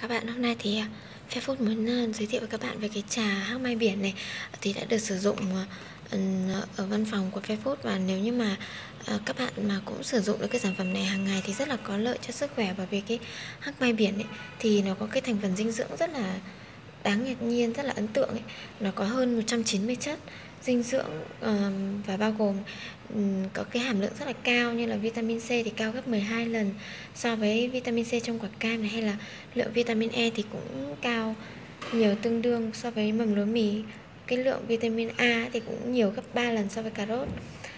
các bạn, hôm nay thì à, phép phút muốn à, giới thiệu với các bạn về cái trà hắc mai biển này. Thì đã được sử dụng à, ở văn phòng của phép phút và nếu như mà các bạn mà cũng sử dụng được cái sản phẩm này hàng ngày thì rất là có lợi cho sức khỏe bởi vì cái hắc mai biển ấy, thì nó có cái thành phần dinh dưỡng rất là đáng ngạc nhiên rất là ấn tượng ấy. nó có hơn 190 chất dinh dưỡng um, và bao gồm um, có cái hàm lượng rất là cao như là vitamin C thì cao gấp 12 lần so với vitamin C trong quả cam này hay là lượng vitamin E thì cũng cao nhiều tương đương so với mầm lúa mì. Cái lượng vitamin A thì cũng nhiều gấp 3 lần so với cà rốt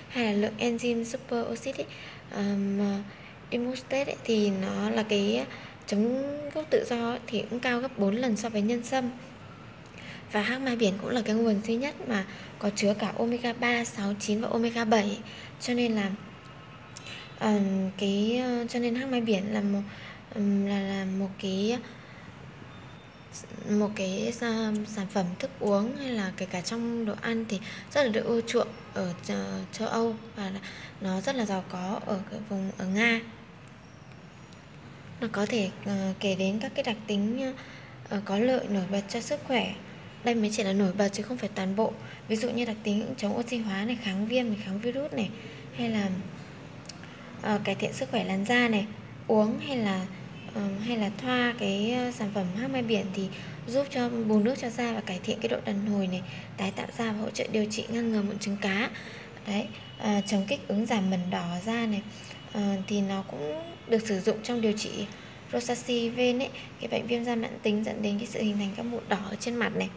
hay là lượng enzyme super oxide ấy, um, ấy, thì nó là cái chống gốc tự do thì cũng cao gấp 4 lần so với nhân sâm và hắc mai biển cũng là cái nguồn duy nhất mà có chứa cả omega 3, 6, 9 và omega 7 cho nên là uh, cái uh, cho nên hắc mai biển là một um, là là một cái một cái uh, sản phẩm thức uống hay là kể cả trong đồ ăn thì rất là được ưa chuộng ở châu Âu và nó rất là giàu có ở cái vùng ở Nga. Nó có thể uh, kể đến các cái đặc tính uh, có lợi nổi bật cho sức khỏe đây mới chỉ là nổi bật chứ không phải toàn bộ. Ví dụ như đặc tính chống oxy hóa này kháng viêm này kháng virus này hay là uh, cải thiện sức khỏe làn da này uống hay là uh, hay là thoa cái ờ, sản phẩm hắc mai biển thì giúp cho bù nước cho da và cải thiện cái độ đàn hồi này tái tạo da và hỗ trợ điều trị ngăn ngừa mụn trứng cá. Đấy uh, chống kích ứng giảm mẩn đỏ da này uh, thì nó cũng được sử dụng trong điều trị rosacea ven ấy cái bệnh viêm da mãn tính dẫn đến cái sự hình thành các mụn đỏ ở trên mặt này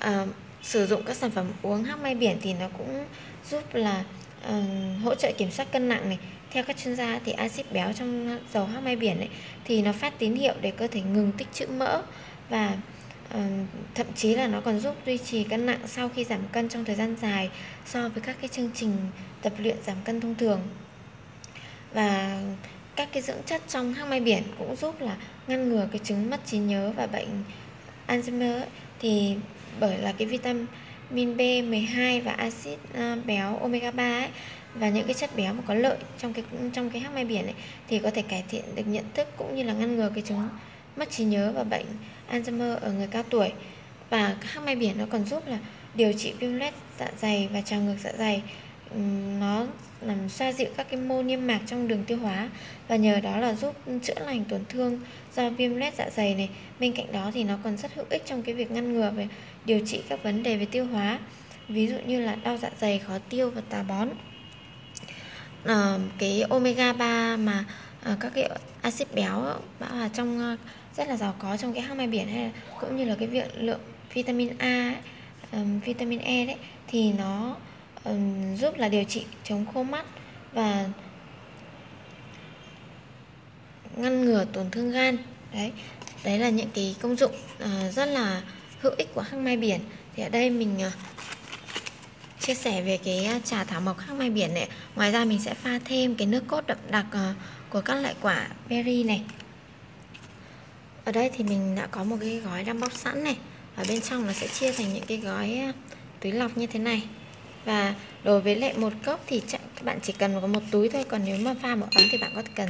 à, sử dụng các sản phẩm uống hắc mai biển thì nó cũng giúp là uh, hỗ trợ kiểm soát cân nặng này theo các chuyên gia thì axit béo trong dầu hắc mai biển ấy, thì nó phát tín hiệu để cơ thể ngừng tích trữ mỡ và uh, thậm chí là nó còn giúp duy trì cân nặng sau khi giảm cân trong thời gian dài so với các cái chương trình tập luyện giảm cân thông thường và các cái dưỡng chất trong hắc mai biển cũng giúp là ngăn ngừa cái chứng mất trí nhớ và bệnh Alzheimer ấy. thì bởi là cái vitamin B12 và axit ờ, béo omega 3 ấy, và những cái chất béo mà có lợi trong cái trong cái hắc mai biển ấy thì có thể cải thiện được nhận thức cũng như là ngăn ngừa cái chứng mất trí nhớ và bệnh Alzheimer ở người cao tuổi. Và hắc mai biển nó còn giúp là điều trị viêm loét dạ dày và trào ngược dạ dày nó làm xoa dịu các cái mô niêm mạc trong đường tiêu hóa và nhờ đó là giúp chữa lành tổn thương do viêm loét dạ dày này. Bên cạnh đó thì nó còn rất hữu ích trong cái việc ngăn ngừa về điều trị các vấn đề về tiêu hóa ví dụ như là đau dạ dày khó tiêu và tà bón. À, cái omega 3 mà à, các cái axit béo bão là trong ờ, rất là giàu có trong cái hắc mai biển hay là, cũng như là cái việc lượng vitamin A um, vitamin E đấy thì nó giúp là điều trị chống khô mắt và ngăn ngừa tổn thương gan. Đấy đấy là những cái công dụng uh, rất là hữu ích của hắc mai biển. Thì ở đây mình uh, chia sẻ về cái à, trà thảo mộc hắc mai biển này. Ngoài ra mình sẽ pha thêm cái nước cốt đậm đặc uh, của các loại quả berry này. Ở đây thì mình đã có một cái gói đang bóc sẵn này. Ở bên trong nó sẽ chia thành những cái gói túi lọc như thế này và đối với lại một cốc thì chắc các bạn chỉ cần có một túi thôi còn nếu mà pha một ấm thì bạn có cần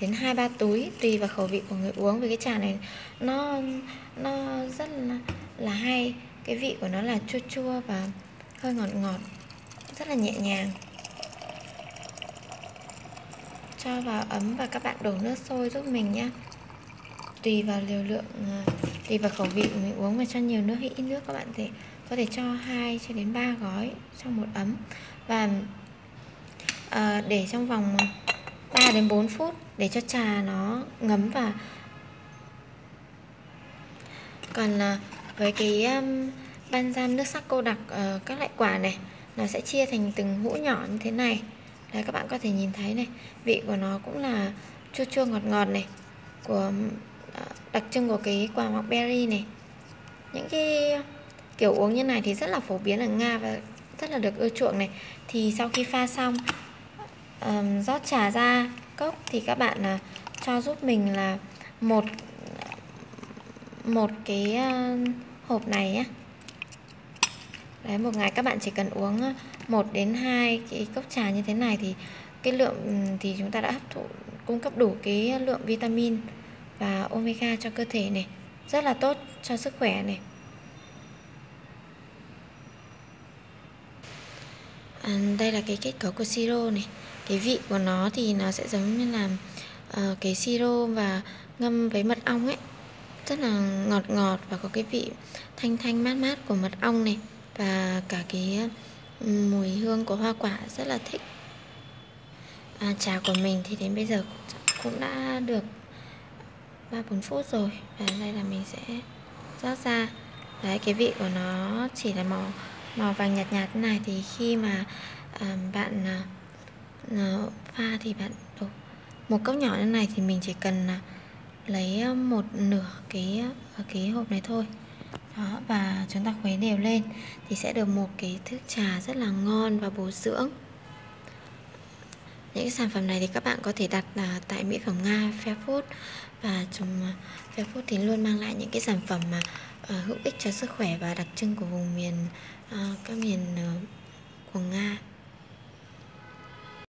đến hai ba túi tùy vào khẩu vị của người uống. Vì cái trà này nó nó rất là, là hay. Cái vị của nó là chua chua và hơi ngọt ngọt rất là nhẹ nhàng. Cho vào ấm và các bạn đổ nước sôi giúp mình nhé tùy vào liều lượng à, tùy vào khẩu vị của mình uống mà cho nhiều nước hay ít nước các bạn thể. Có thể cho 2 cho đến 3 gói trong một ấm. Và à, để trong vòng 3 đến 4 phút để cho trà nó ngấm vào. Còn à, với cái um, ban giam nước sắc cô đặc uh, các loại quả này nó sẽ chia thành từng hũ nhỏ như thế này. Đấy các bạn có thể nhìn thấy này vị của nó cũng là chua chua ngọt ngọt này của đặc trưng của cái quả mọc berry này. Những cái kiểu uống như này thì rất là phổ biến ở Nga và rất là được ưa chuộng này. Thì sau khi pha xong um, rót trà ra cốc thì các bạn là cho giúp mình là một một cái uh, hộp này nhé đấy một ngày các bạn chỉ cần uống một đến hai cái cốc trà như thế này thì cái lượng thì chúng ta đã hấp thụ cung cấp đủ cái lượng vitamin và omega cho cơ thể này. Rất là tốt cho sức khỏe này. À, đây là cái kết cấu của siro này. Cái vị của nó thì nó sẽ giống như là uh, cái siro và ngâm với mật ong ấy. Rất là ngọt ngọt và có cái vị thanh thanh mát mát của mật ong này. Và cả cái ừ, mùi hương của hoa quả rất là thích. À, trà của mình thì đến bây giờ cũng đã được ba bốn phút rồi. Và đây là mình sẽ rót ra. Đấy cái vị của nó chỉ là màu màu vàng nhạt nhạt này. Thì khi mà um, bạn uh, pha thì bạn đổ một cốc nhỏ như này thì mình chỉ cần uh, lấy một nửa cái cái hộp này thôi. Đó và chúng ta khuấy đều lên thì sẽ được một cái thức trà rất là ngon và bổ dưỡng những cái sản phẩm này thì các bạn có thể đặt là tại mỹ phẩm nga Fairfood. Và chúng à, Fairfood thì luôn mang lại những cái sản phẩm mà uh, hữu ích cho sức khỏe và đặc trưng của vùng miền uh, các miền uh, của nga.